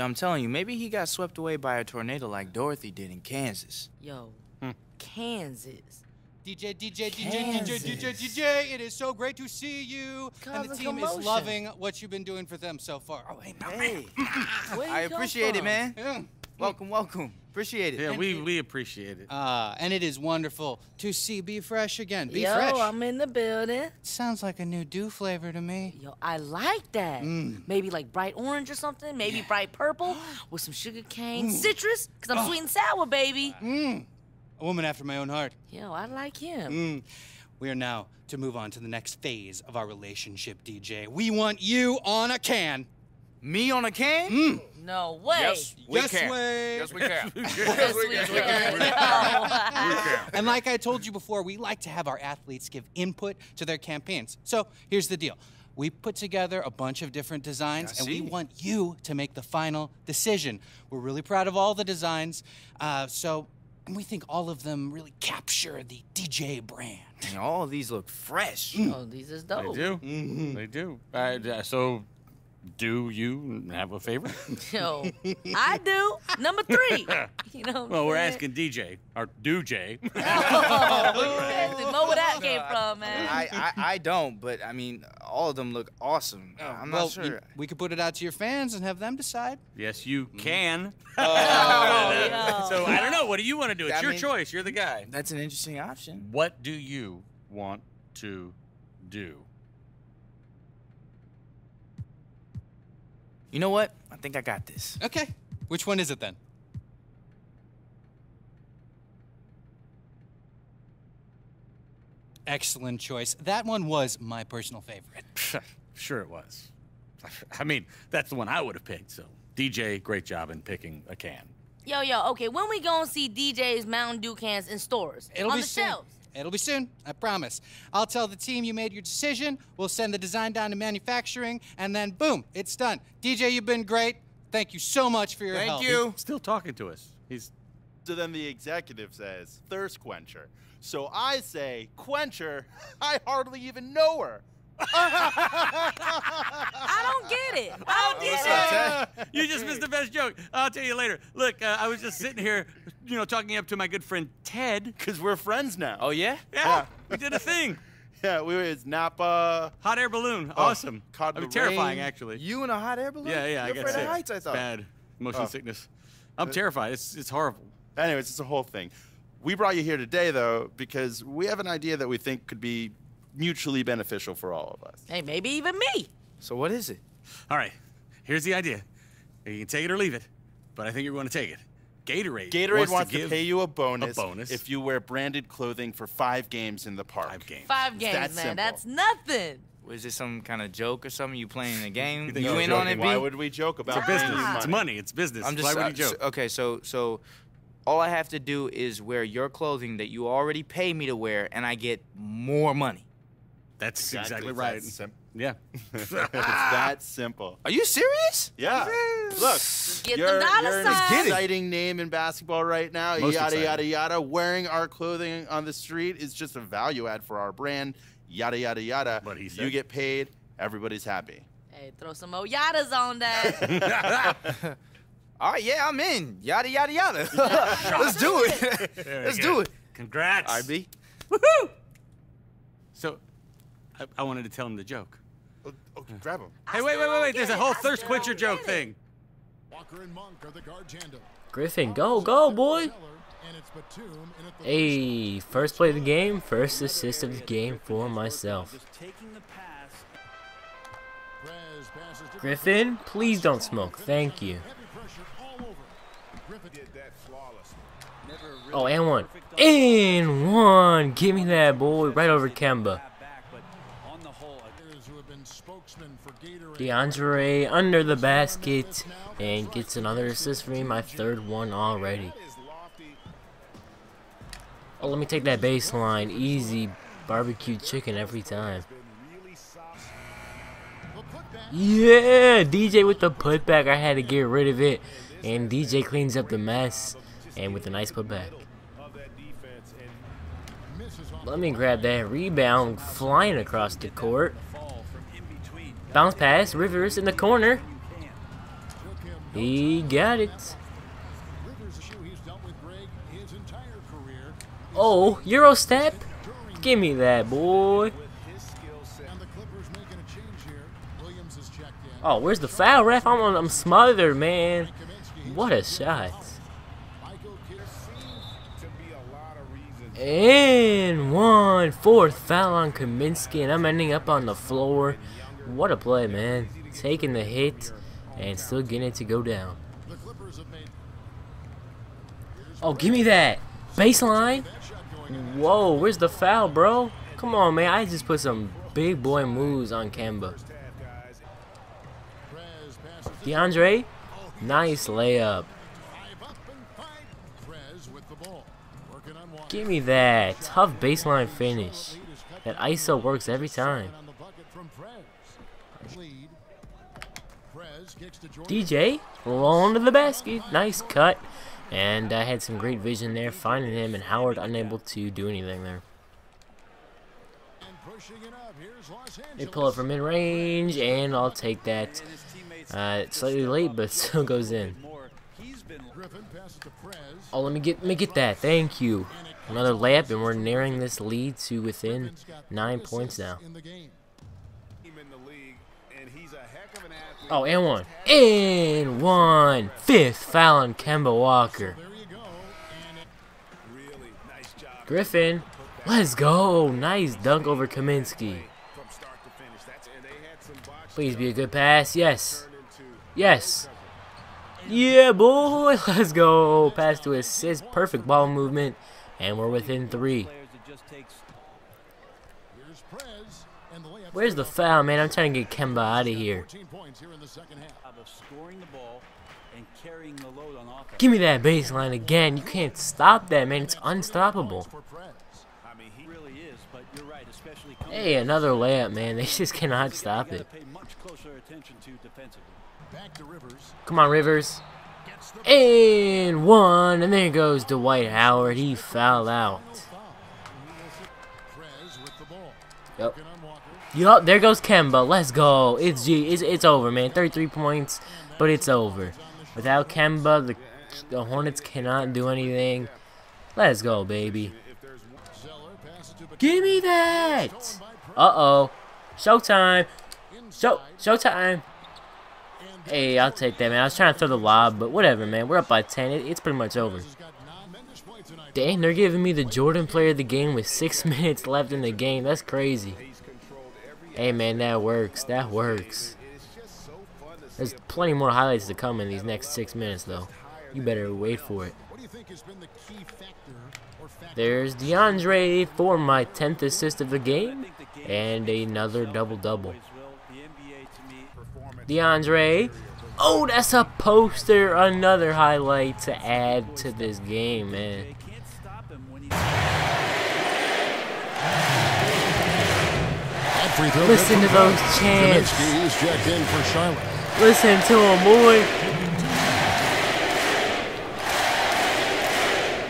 Yo, I'm telling you, maybe he got swept away by a tornado like Dorothy did in Kansas. Yo, Hmm. Kansas. DJ, DJ, DJ, DJ, Kansas. DJ, DJ, it is so great to see you. and the team commotion. is loving what you've been doing for them so far. Oh, hey, Hey, I come appreciate it, man. Yeah. Welcome, welcome. Appreciate it. Yeah, we, we appreciate it. Uh, and it is wonderful to see Be Fresh again. Be Yo, Fresh. I'm in the building. Sounds like a new dew flavor to me. Yo, I like that. Mm. Maybe like bright orange or something. Maybe bright purple with some sugar cane, Mm. citrus, because Oh. I'm sweet and sour, baby. A woman after my own heart. Yo, I like him. Mm. We are now to move on to the next phase of our relationship, DJ. We want you on a can. Me on a can? No way. Yes, we Yes, can. way. Yes, we can. Yes, we can. No. And like I told you before, we like to have our athletes give input to their campaigns. So here's the deal. We put together a bunch of different designs, and we want you to make the final decision. We're really proud of all the designs, uh, so and we think all of them really capture the DJ brand. And all of these look fresh. Oh, these is dope. They dope. do. They do. Uh, uh, so, do you have a favorite? No, I do. Number three. You know. well, we're saying? asking DJ, or do Jay. Oh, fancy. Know where that came from, man. I, I, I don't, but I mean, all of them look awesome. Oh, I'm well, not sure. we, we could put it out to your fans and have them decide. yes, you mm-hmm. can. Oh, yo. So, I don't know. What do you want to do? It's I your mean- choice. You're the guy. That's an interesting option. What do you want to do? You know what? I think I got this. Okay. Which one is it then? Excellent choice. That one was my personal favorite. sure, it was. I mean, that's the one I would have picked. So, DJ, great job in picking a can. Yo, yo, okay, when we gonna see DJ's Mountain Dew cans in stores? It'll On be the soon. shelves. It'll be soon, I promise. I'll tell the team you made your decision. We'll send the design down to manufacturing, and then boom, it's done. DJ, you've been great. Thank you so much for your Thank help. you. Still talking to us. He's So then the executive says, thirst quencher. So I say, quencher, I hardly even know her. I don't get it. I don't get it. you just missed the best joke. I'll tell you later. Look, uh, I was just sitting here, you know, talking up to my good friend Ted. Because we're friends now. Oh, yeah? Yeah, we did a thing. Yeah, we were it's Napa. Hot air balloon. Oh, awesome. caught I mean, terrifying, rain. actually. You in a hot air balloon? yeah, yeah, I You're got afraid sick. of heights, I It's thought. Bad motion Oh. sickness. I'm uh, terrified. It's it's horrible. Anyways, it's a whole thing. We brought you here today, though, because we have an idea that we think could be mutually beneficial for all of us. Hey, maybe even me. So what is it? All right, here's the idea. You can take it or leave it, but I think you're going to take it. Gatorade. Gatorade wants, to, to, give pay you a bonus, bonus. if you wear branded clothing for five games in the park. five games. Five It's games, that man. simple. That's nothing. Was this some kind of joke or something? You playing a game? You You, in on it, B? Why would we joke about It's paying business. you It's money. It's business. I'm just Why would you joke? so- okay. So so, all I have to do is wear your clothing that you already pay me to wear, and I get more money. That's exactly, It's right. That sim- yeah. it's that simple. Are you serious? Yeah. Look, Get you're, them dollar you're an signs. Get it. exciting name in basketball right now. Most yada exciting. yada yada. Wearing our clothing on the street is just a value add for our brand. Yada yada yada. What he said. You get paid. Everybody's happy. Hey, throw some Oyadas on that. All right, yeah, I'm in. Yada yada yada. Let's do it. Let's good. do it. Congrats. All right, B. Woohoo! So, I, I wanted to tell him the joke. Oh, okay, grab him. Hey, wait, wait, wait, wait. There's a whole thirst quencher joke thing. Walker and Monk are the guard tandem. Griffin, go, go, boy. Zeller and it's Batum in at the Hey, first play of the game, first assist of the game for myself. Prez passes to Griffin, please don't smoke. Thank you. heavy pressure all over. Griffin did that flawless. Oh, and one. And one. Give me that, boy. Right over Kemba. Players who have been spokesmen for Gatorade. DeAndre under the basket and gets another assist for me, my third one already. Oh, let me take that baseline. Easy barbecue chicken every time. Yeah, DJ with the putback. I had to get rid of it. And DJ cleans up the mess. And with a nice putback. Let me grab that rebound flying across the court. Bounce pass, Rivers in the corner. He got it. Oh, Euro step? Give me that, boy. Oh, where's the foul, ref? I'm on, I'm smothered, man. What a shot. And one fourth foul on Kaminsky, and I'm ending up on the floor. What a play, man. Taking the hit and still getting it to go down. Oh, give me that. Baseline. Whoa, where's the foul, bro? Come on, man. I just put some big boy moves on Kemba. DeAndre, nice layup. Give me that. Tough baseline finish. That ISO works every time. On the bucket from Prez. Lead. Prez kicks to Jordan. DJ, rolling to the basket. Nice cut. And I had some great vision there, finding him, and Howard unable to do anything there. And pushing it up. Here's Los They pull it from mid range, and I'll take that. Uh, it's slightly late, but still goes in. Griffin passes to Prez. Oh, let me get let me get that. Thank you. Another layup, and we're nearing this lead to within nine points now. Oh, and one. And one. Fifth foul on Kemba Walker. Griffin, let's go. Nice dunk over Kaminsky. Please be a good pass. Yes. Yes. Yeah, boy. Let's go. Pass to assist. Perfect ball movement. And we're within three. Here's Prez. And the layup. Where's the foul, man? I'm trying to get Kemba out of here. 14 points here in the second half. of scoring the ball and carrying the load on offense. Give me that baseline again. You can't stop that, man. It's unstoppable. For Prez. I mean, he really is, but you're right, especially coming Hey, another layup, man. They just cannot stop it. gotta pay much closer attention to defensively. Back to Rivers. Come on, Rivers. Gets And one. And there goes Dwight Howard. He fouled out. foul. Prez with the ball. Yep. Yup, there goes Kemba. Let's go. It's G. It's, it's over, man. 33 points, but it's over. Without Kemba, the, the Hornets cannot do anything. Let's go, baby. Give me that. Uh-oh. Showtime. Show, showtime. Hey, I'll take that, man. I was trying to throw the lob, but whatever, man. We're up by 10. It, it's pretty much over. Dang, they're giving me the Jordan player of the game with six minutes left in the game. That's crazy. Hey, man, that works. That works. There's plenty more highlights to come in these next six minutes, though. You better wait for it. There's DeAndre for my 10th assist of the game and another double-double. DeAndre. Oh, that's a poster. Another highlight to add to this game, man. they can't stop him when he's That free throw Listen to those chants. Checked in for Charlotte. Listen to him, boy.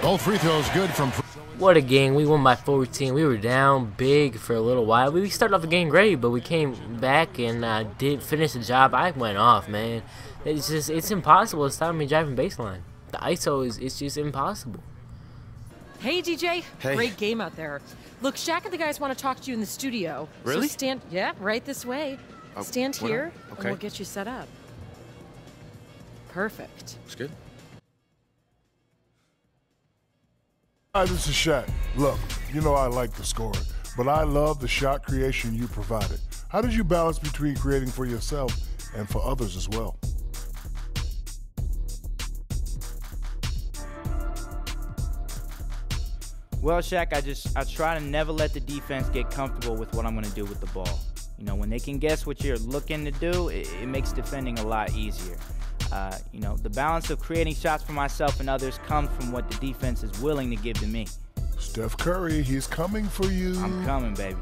Both free throws good from. What a game. We won by 14. We were down big for a little while. We started off the game great, but we came back and uh, did finish the job. I went off, man. It's just, it's impossible to stop me driving baseline. The ISO is, it's just impossible. Hey, DJ. Hey. Great game out there. Look, Shaq and the guys want to talk to you in the studio. Really? So stand, yeah, right this way. Oh, stand here, and okay. we'll get you set up. Perfect. It's good. Hi, this is Shaq. Look, you know I like the score, but I love the shot creation you provided. How did you balance between creating for yourself and for others as well? Well, Shaq, I just I try to never let the defense get comfortable with what I'm going to do with the ball. You know, when they can guess what you're looking to do, it, it makes defending a lot easier. Uh, you know, the balance of creating shots for myself and others comes from what the defense is willing to give to me. Steph Curry, he's coming for you. I'm coming, baby.